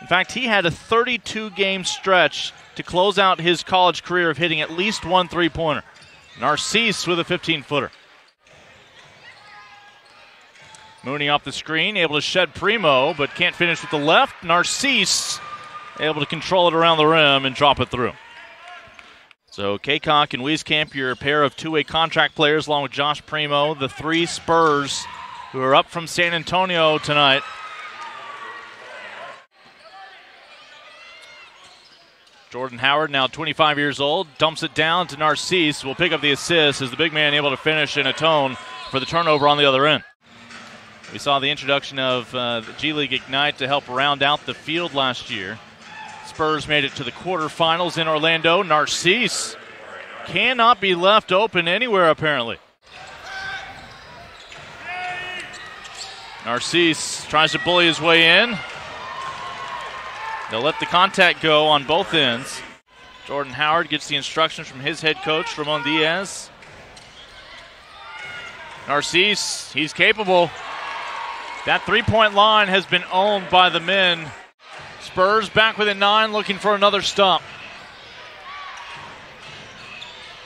In fact, he had a 32 game stretch to close out his college career of hitting at least one three pointer. Narcis with a 15 footer. Mooney off the screen, able to shed Primo, but can't finish with the left. Narcis able to control it around the rim and drop it through. So Cacok and Wieskamp, your pair of two-way contract players, along with Josh Primo, the three Spurs who are up from San Antonio tonight. Jordan Howard, now 25 years old, dumps it down to Narcis. Will pick up the assist as the big man able to finish and atone for the turnover on the other end. We saw the introduction of uh, the G League Ignite to help round out the field last year. Spurs made it to the quarterfinals in Orlando. Narcis cannot be left open anywhere, apparently. Narcis tries to bully his way in. They'll let the contact go on both ends. Jordan Howard gets the instructions from his head coach, Ramon Diaz. Narcis, he's capable. That three point line has been owned by the men. Spurs back within nine, looking for another stop.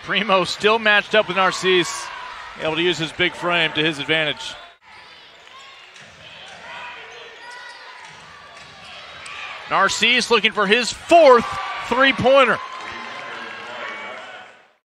Primo still matched up with Narcis, able to use his big frame to his advantage. Narcis looking for his fourth three pointer.